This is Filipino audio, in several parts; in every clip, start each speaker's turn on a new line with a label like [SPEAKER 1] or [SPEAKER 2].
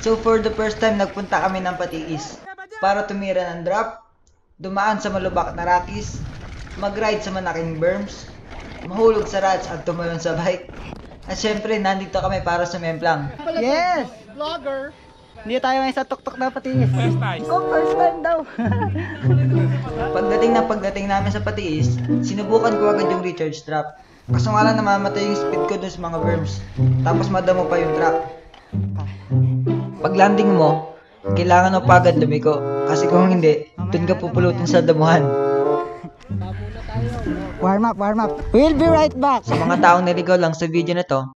[SPEAKER 1] So for the first time, nagpunta kami ng Patiis para tumira ng drop, dumaan sa malubak na Rockies, mag-ride sa malaking berms, mahulog sa rats at tumalon sa bike. At syempre, nandito kami para sumemplang.
[SPEAKER 2] Yes!
[SPEAKER 3] Vlogger.
[SPEAKER 2] Hindi tayo ngayon sa tuktok na patiis.
[SPEAKER 3] First time.
[SPEAKER 2] Oh, first time daw.
[SPEAKER 1] Pagdating na pagdating namin sa Patiis, sinubukan ko agad yung recharge trap. Kaso nga lang namamatay yung speed ko dun sa mga worms. Tapos madamo pa yung trap. Pag landing mo, kailangan mo pa agad lumiko. Kasi kung hindi, dun ka pupulutin sa damuhan.
[SPEAKER 2] warm up, warm up. We'll be right back.
[SPEAKER 1] Sa mga taong naligaw lang sa video na to,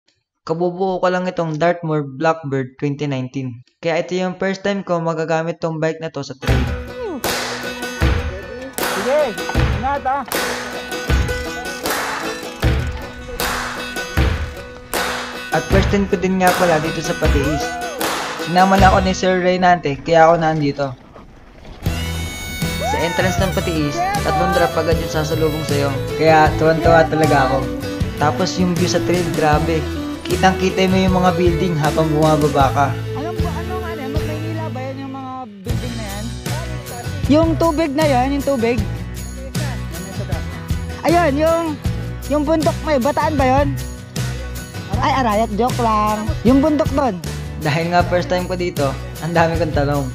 [SPEAKER 1] kabubuo ko lang itong Dartmoor Blackbird 2019. Kaya ito yung first time ko magagamit tong bike na to sa trail.
[SPEAKER 3] Sige, ingat ah.
[SPEAKER 1] At first time ko din nga pala dito sa Patiis. Sinama lang ako ni Sir Reynante, kaya ako nandito. Sa entrance ng Patiis, tatlong drop agad yung sasalubong sa'yo. Kaya tuwan-tuwa talaga ako. Tapos yung view sa trail, grabe. Kitang kita mo yung mga building habang bumababa ka.
[SPEAKER 2] Alam ba, anong ano, magkaila ba yan yung mga building na yan? Yung tubig na yan, yung tubig. Ayun, yung, yung bundok may, bataan ba yun? Ay, arayat, joke lang. Yung bundok doon.
[SPEAKER 1] Dahil nga first time ko dito, ang dami kong tanong.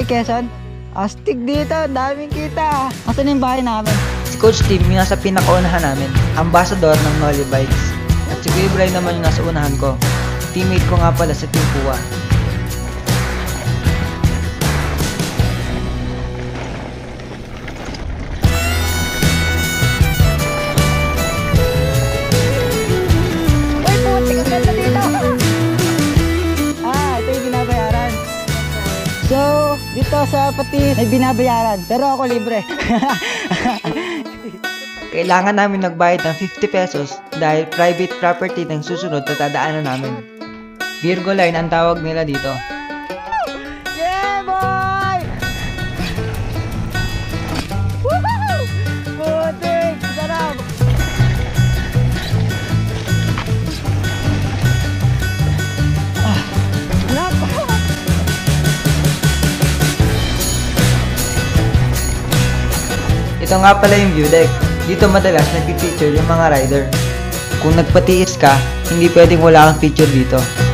[SPEAKER 2] Ay, Quezon. Astig dito, daming kita. Asan yung bahay namin?
[SPEAKER 1] Si Coach Tim yung nasa pinakaunahan namin, ambassador ng Nolly Bikes. At si Kuya naman yung nasa unahan ko. Teammate ko nga pala sa Team Pua.
[SPEAKER 2] Dito sa Patis, may binabayaran. Pero ako libre.
[SPEAKER 1] Kailangan namin nagbayad ng 50 pesos dahil private property ng susunod na tadaanan namin. Virgo Line ang tawag nila dito. Nga pala yung view. Dito madalas nag-feature yung mga rider. Kung nagpatiis ka, hindi pwedeng wala kang feature dito.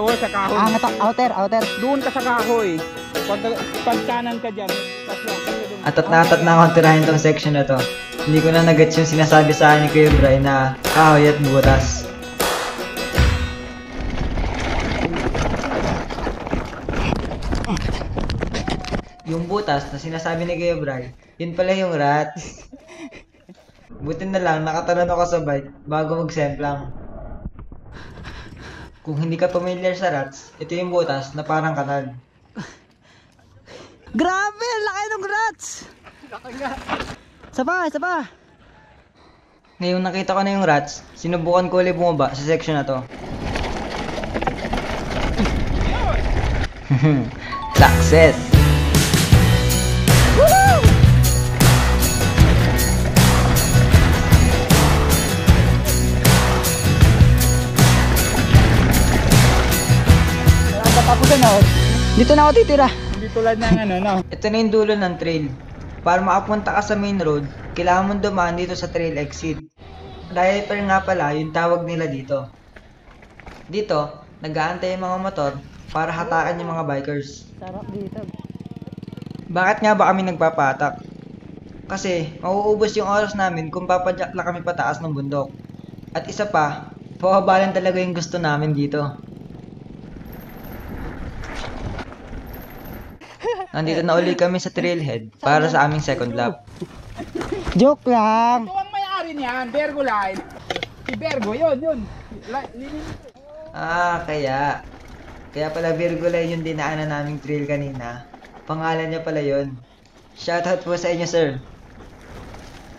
[SPEAKER 3] Sa wall sa kahoy.
[SPEAKER 2] Angat ako. Outer, outer.
[SPEAKER 3] Doon ka sa kahoy. Pag, pag kanan ka dyan.
[SPEAKER 1] Atat na atat na akong tirahin tong section na to. Hindi ko na nagets yung sinasabi sa akin ni Kuya Bray na kahoy at butas. Yung butas na sinasabi ni Kuya Bray, yun pala yung rats. Buti na lang, nakatalon ako sa bike bago mag-semplang. Kung hindi ka familiar sa rats, ito yung butas na parang kanal.
[SPEAKER 2] Grabe! ang Laki ng rats! Isa pa, isa pa.
[SPEAKER 1] Ngayong nakita ko na yung rats, sinubukan ko ulit bumaba sa section na to. Success!
[SPEAKER 2] Ang ako dun oh. Dito na ako titira.
[SPEAKER 3] Hindi tulad ng ano, no?
[SPEAKER 1] Ito na yung dulo ng trail. Para makapunta ka sa main road, kailangan mong dumaan dito sa trail exit. Diaper nga pala yung tawag nila dito. Dito, nag-aantay yung mga motor para hatakan yung mga bikers.
[SPEAKER 2] Sarap dito.
[SPEAKER 1] Bakit nga ba kami nagpapatak? Kasi, mauubos yung oras namin kung papadyak lang kami pataas ng bundok. At isa pa, pawabalan talaga yung gusto namin dito. Nandito na uli kami sa trailhead para sa aming second lap.
[SPEAKER 2] Joke lang.
[SPEAKER 3] Ito ang may-ari niyan, Bergo Line. Si Bergo, yun, yun. La-
[SPEAKER 1] Ah, kaya. Kaya pala Virgo Line yung dinaanan naming trail kanina. Pangalan niya pala yon. Shoutout po sa inyo, sir.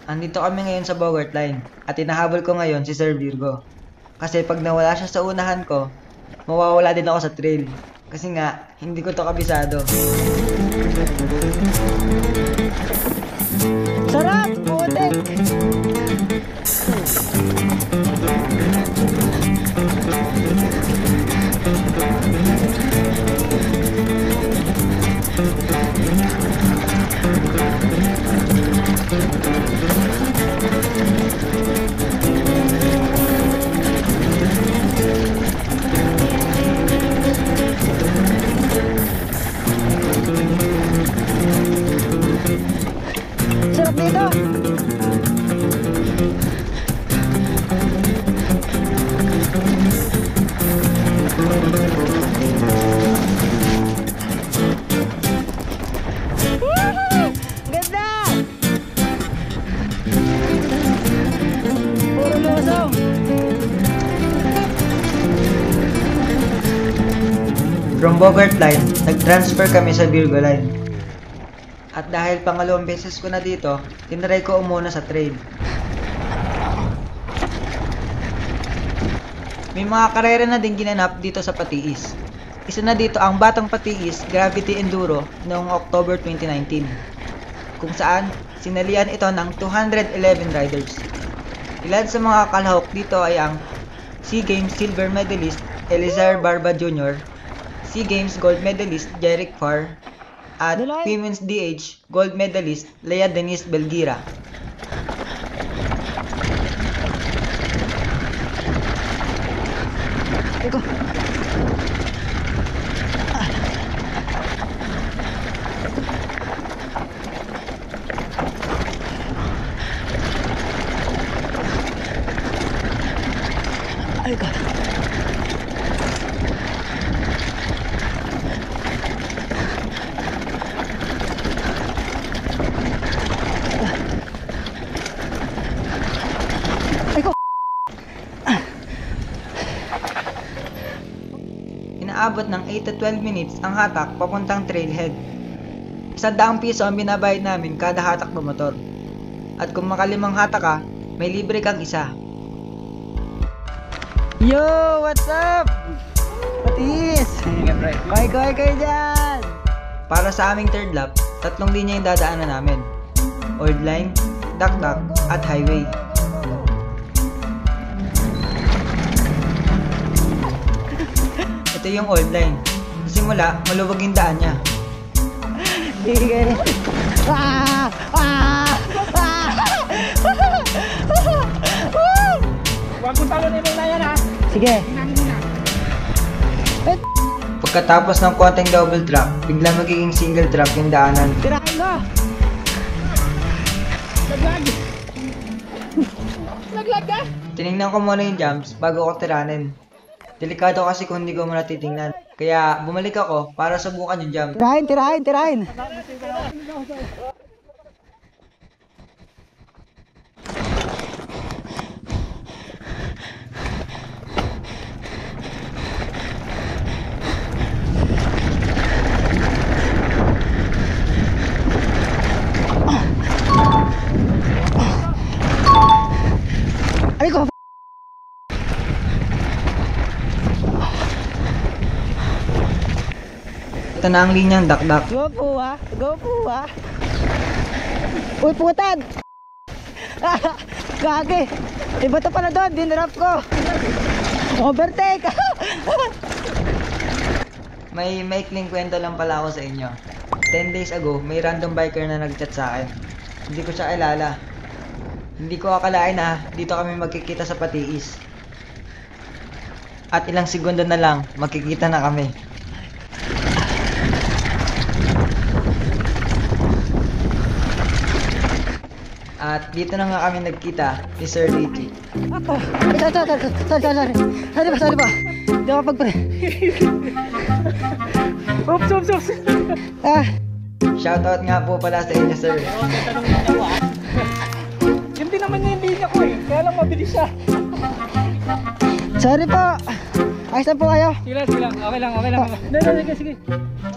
[SPEAKER 1] Andito kami ngayon sa Bogart Line at hinahabol ko ngayon si Sir Virgo. Kasi pag nawala siya sa unahan ko, mawawala din ako sa trail. Kasi nga, hindi ko to kabisado.
[SPEAKER 2] Sarap!
[SPEAKER 1] From Bogart Line, nag-transfer kami sa Virgo Line. At dahil pangalawang beses ko na dito, tinry ko umuna sa trail. May mga karera na din ginanap dito sa Patiis. Isa na dito ang Batang Patiis Gravity Enduro noong October 2019. Kung saan, sinalian ito ng 211 riders. Ilan sa mga kalahok dito ay ang SEA Games Silver Medalist Elizar Barba Jr., SEA Games Gold Medalist Jeric Farr, at. Women's DH Gold Medalist Lea Denise Belgira.
[SPEAKER 2] Iko. Ay, God. Ay, ko.
[SPEAKER 1] Inaabot ng 8 to 12 minutes ang hatak papuntang trailhead. Isa daang piso ang binabayad namin kada hatak ng motor. At kung makalimang hatak ka, may libre kang isa.
[SPEAKER 2] Yo, what's up? Patis!
[SPEAKER 3] Ingat, pre.
[SPEAKER 2] Koy, koy, koy dyan!
[SPEAKER 1] Para sa aming third lap, tatlong linya yung dadaanan namin. Old line, dakdak, at highway. Ito yung old line. Simula, maluwag yung daan niya.
[SPEAKER 2] Sige. Ah! Ah! Ah!
[SPEAKER 3] Huwag kong talo na na yan, ha?
[SPEAKER 2] Sige.
[SPEAKER 3] Na.
[SPEAKER 1] Pagkatapos ng konting double track, bigla magiging single track yung daanan.
[SPEAKER 2] Tirahan mo!
[SPEAKER 3] Laglag. Laglag ka?
[SPEAKER 1] Tinignan ko muna yung jumps bago ko tiranin. Delikado kasi kung hindi ko muna titingnan. Kaya bumalik ako para subukan yung jump.
[SPEAKER 2] Tirahin, tirahin, tirahin!
[SPEAKER 1] Ito na ang linyang dakdak.
[SPEAKER 2] Go po ah! Go po ah! Uy, putad! Gagi! Iba to pala doon, dinrap ko! Overtake!
[SPEAKER 1] May maikling kwento lang pala ako sa inyo. 10 days ago, may random biker na nag-chat sa akin. Hindi ko siya kilala. Hindi ko akalain na dito kami magkikita sa Patiis. At ilang segundo na lang, magkikita na kami. At dito na nga kami nagkita ni Sir Richie.
[SPEAKER 2] Ako! Ito, ito, ito, ito, sorry, sorry, sorry. Ba, sorry ba? Hindi ako pagpre.
[SPEAKER 3] Oops, oops, oops.
[SPEAKER 2] Ah,
[SPEAKER 1] Shoutout nga po pala sa inyo, Sir.
[SPEAKER 3] Yun din naman yung linya ko eh. Kaya lang mabilis siya.
[SPEAKER 2] sorry po. Ayos lang po kayo.
[SPEAKER 3] Sige lang, sige lang. Okay lang, okay lang. Hindi, hindi, sige, sige.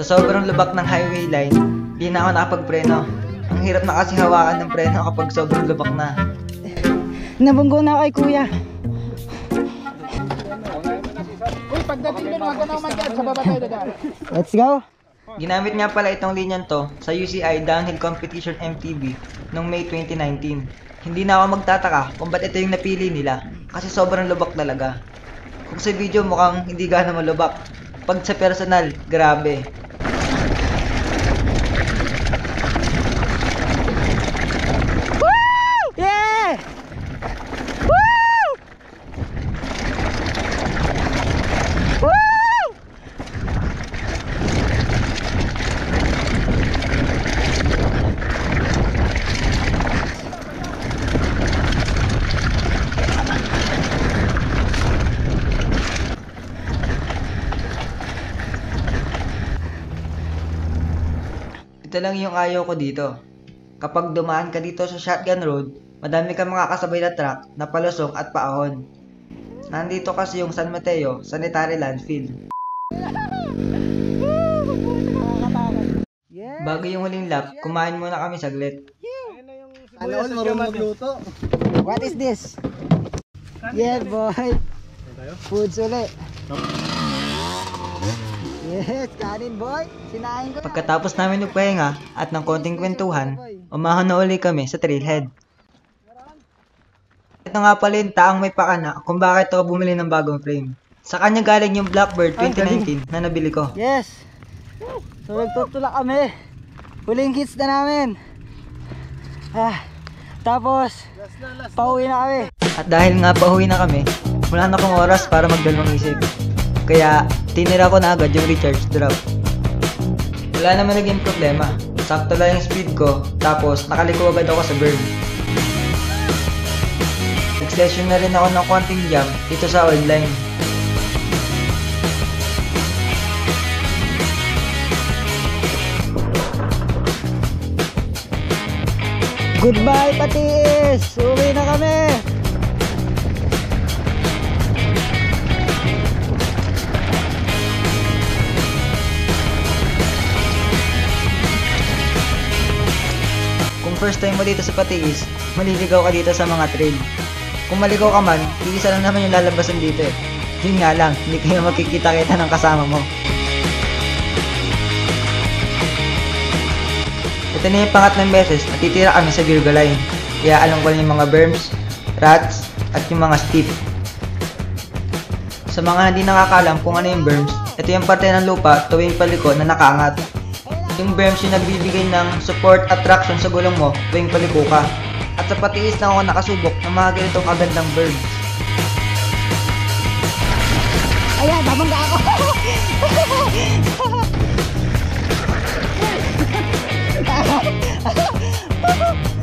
[SPEAKER 1] Sa sobrang lubak ng highway line, di na ako nakapagpreno. Ang hirap na kasi hawakan ng preno kapag sobrang lubak na.
[SPEAKER 2] Nabunggo na ako kay kuya.
[SPEAKER 3] Uy, pagdating doon, huwag ka na umakyat. Sa baba tayo dadaan.
[SPEAKER 2] Let's go.
[SPEAKER 1] Ginamit nga pala itong linyan to sa UCI Downhill Competition MTB noong May 2019. Hindi na ako magtataka kung ba't ito yung napili nila kasi sobrang lubak talaga. Kung sa video mukhang hindi gana malubak. Pag sa personal, grabe.
[SPEAKER 2] Yeah! Woo! Woo!
[SPEAKER 1] Ito lang yung ayaw ko dito. Kapag dumaan ka dito sa Shotgun Road, madami kang makakasabay na truck na palusong at paahon. Nandito kasi yung San Mateo Sanitary Landfill. Bago yung huling lap, kumain muna kami saglit.
[SPEAKER 2] Ano all marunong magluto? What is this? Yeah, boy. Foods uli. Yes, kanin boy. Sinain ko.
[SPEAKER 1] Pagkatapos namin magpahinga at ng konting kwentuhan, umahon na uli kami sa trailhead. Ito nga pala yung taang may pakana kung bakit ako bumili ng bagong frame. Sa kanya galing yung Blackbird
[SPEAKER 2] Ay, galing.
[SPEAKER 1] 2019 na nabili ko.
[SPEAKER 2] Yes. So nagtutulak kami. Huling hits na namin. Ah, tapos, pauwi na kami.
[SPEAKER 1] At dahil nga pauwi na kami, wala na akong oras para magdalawang isip. Kaya, tinira ko na agad yung recharge drop. Wala naman naging problema. Sakto lang yung speed ko, tapos nakaliko agad ako sa berm. Nag-session na rin ako ng konting jump dito sa oil line.
[SPEAKER 2] Goodbye, Patis! Uwi na kami!
[SPEAKER 1] Kung first time mo dito sa Patiis, maliligaw ka dito sa mga trail. Kung maligaw ka man, iisa lang naman yung lalabasan dito eh. Yun nga lang, hindi kayo makikita-kita ng kasama mo. Ito na yung pangatlong beses na titira kami sa Virgo Line. Alam ko yung mga berms, rats, at yung mga steep. Sa mga hindi nakakalam kung ano yung berms, ito yung parte ng lupa tuwing paliko na nakaangat. Yung yung nagbibigay ng support at traction sa gulong mo tuwing paliko ka. At sa patiis lang ako nakasubok ng mga ganitong kagandang berms.
[SPEAKER 2] Ayan, babangga ako! Ataw!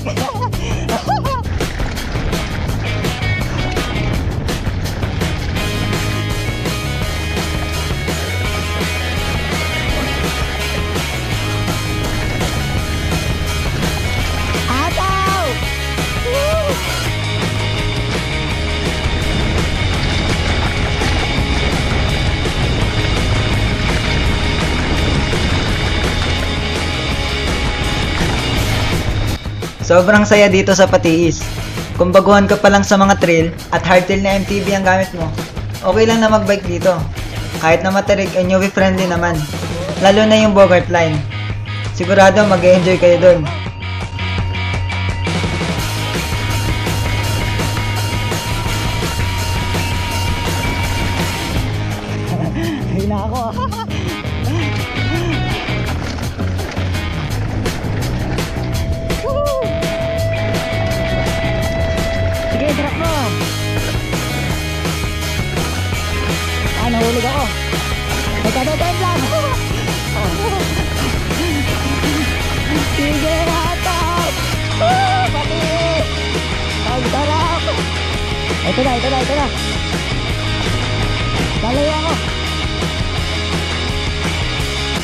[SPEAKER 1] Sobrang saya dito sa Patiis. Kung baguhan ka pa lang sa mga trail at hardtail na MTB ang gamit mo, okay lang na magbike dito. Kahit na matarig ay UV friendly naman. Lalo na yung Bogart line. Sigurado mag enjoy kayo dun.
[SPEAKER 2] Ay na ako. nahulog ako. May kadadaan lang. Sige, hatap. Woo! Pati. Ang darap. Ito na, ito na, ito na. Dalawa ako.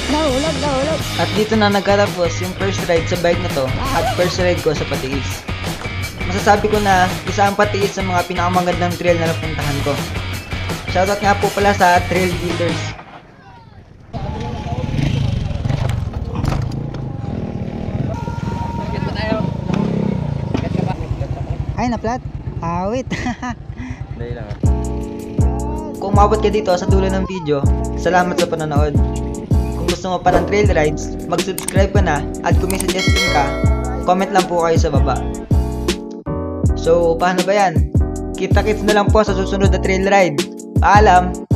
[SPEAKER 2] Nahulog, nahulog.
[SPEAKER 1] At dito na nagkatapos yung first ride sa bike na to at first ride ko sa Patiis. Masasabi ko na isa ang Patiis sa mga pinakamagandang trail na napuntahan ko. Shoutout nga po pala sa Trail Builders.
[SPEAKER 2] Ay, na-flat? Awit.
[SPEAKER 4] Dali lang ah.
[SPEAKER 1] Kung umabot ka dito sa dulo ng video, salamat sa panonood. Kung gusto mo pa ng trail rides, mag-subscribe ka na at kung may suggestion ka, comment lang po kayo sa baba. So, paano ba yan? Kita-kits na lang po sa susunod na trail ride. Paalam!